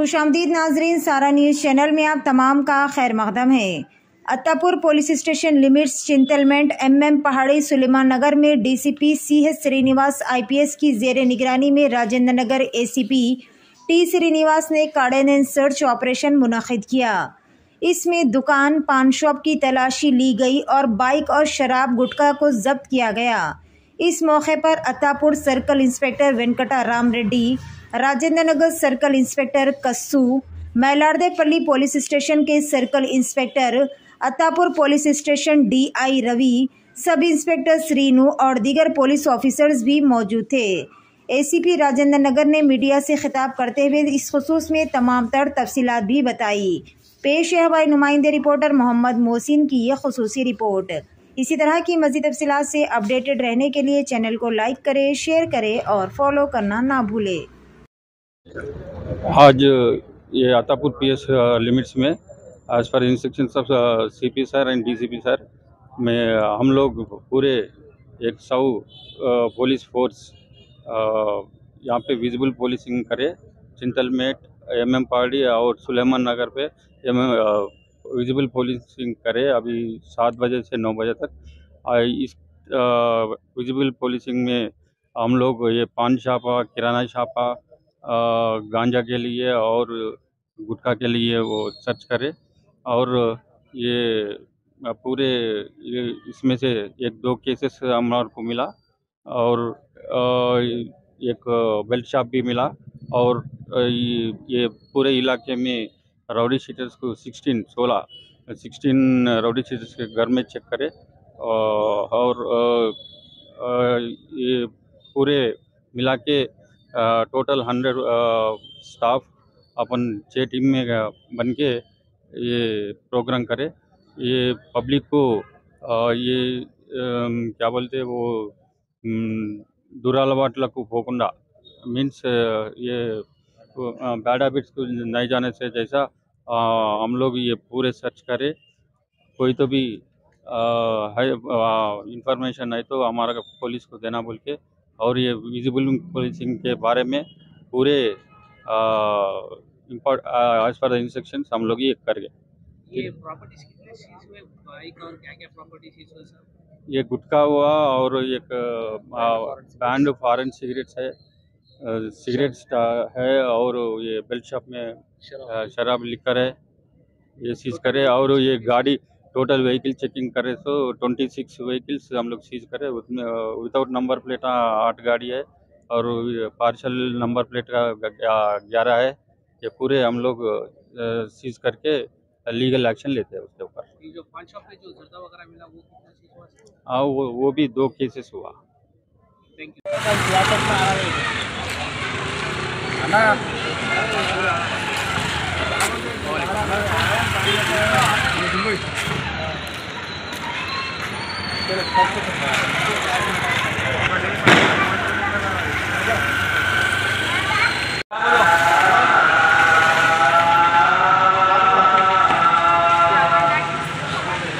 खुश आमदीद नाजरीन, सारा न्यूज़ चैनल में आप तमाम का खैर मकदम है। Attapur police station limits Chintalmet MM Pahadi Suleman Nagar में DCP C S Srinivas IPS की जेर निगरानी में राजेंद्र नगर एसीपी टी श्रीनिवास ने कार्डन एंड सर्च ऑपरेशन मुनद किया। इसमें दुकान पान शॉप की तलाशी ली गई और बाइक और शराब गुटखा को जब्त किया गया। इस मौके पर Attapur circle inspector Venkata Ram Reddy Rajendra Nagar circle inspector Kassu Mailardevpally police station के circle inspector Attapur police station DI Ravi, sub inspector Srinu और दीगर पुलिस ऑफिसर्स भी मौजूद थे। एसीपी राजेंद्र नगर ने मीडिया से खिताब करते हुए इस खसूस में तमाम तर तफसीलात भी बताई। पेश है हवाई नुमाइंदे रिपोर्टर मोहम्मद मोहसिन की यह खसूसी रिपोर्ट। इसी तरह की मजीद तफसीत से अपडेटेड रहने के लिए चैनल को लाइक करें, शेयर करें और फॉलो करना ना भूलें। आज ये आतापुर पीएस लिमिट्स में as per instruction of CP sir and DCP sir में हम लोग पूरे एक सौ पुलिस फोर्स यहाँ पे विजिबल पुलिसिंग करे, चिंतलमेट एम एम पार्टी और सुलेमान नगर पे एम विजिबल पुलिसिंग करे, अभी सात बजे से नौ बजे तक। इस विजिबल पुलिसिंग में हम लोग ये पान छापा, किराना छापा गांजा के लिए और गुटखा के लिए वो सर्च करे और ये पूरे इसमें से एक दो केसेस हमारे को मिला और एक बेल्ट शॉप भी मिला और ये पूरे इलाके में राउडी शीटर्स को 16 16 16 राउडी शीटर्स के घर में चेक करे और ये पूरे मिला के टोटल हंड्रेड स्टाफ अपन छः टीम में बन के ये प्रोग्राम करे ये पब्लिक को ये क्या बोलते वो దురలవాట్లకు పోకుండా मीन्स ये बैड हैबिट्स को नहीं जाने से जैसा हम लोग ये पूरे सर्च करें कोई तो भी है इंफॉर्मेशन है तो हमारा पुलिस को देना बोल के और ये विजिबल पुलिसिंग के बारे में पूरे एज पर द इंस्ट्रक्शन हम लोग ये कर गए। ये प्रॉपर्टीज़ कितने सीज हुए? बाइक और क्या क्या प्रॉपर्टी सीज हुए सर ये गुटखा हुआ और एक बैंड फॉरेन सिगरेट्स है। सिगरेट्स है और ये बेल्ट शॉप में शराब। लिखकर है ये सीज करे और ये गाड़ी टोटल व्हीकल चेकिंग करे तो ट्वेंटी सिक्स व्हीकल्स हम लोग सीज करे। उसमें विदाउट नंबर प्लेट आठ गाड़ी है और पार्शल नंबर प्लेट का ग्यारह है ये पूरे हम लोग सीज करके लीगल एक्शन लेते हैं उसके ऊपर। जो पान शॉप पे जो जर्दा वगैरह मिला वो कितना सीज हुआ सर? हाँ वो वो भी दो केसेस हुआ। थैंक यू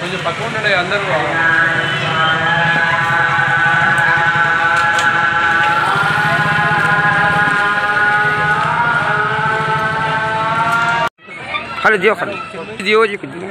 కొంచెం పక్కన ఉండండి అందరూ खाली दियो खाली दियो जी कुछ नहीं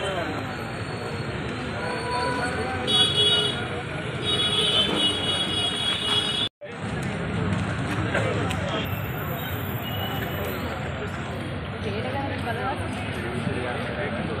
Evet.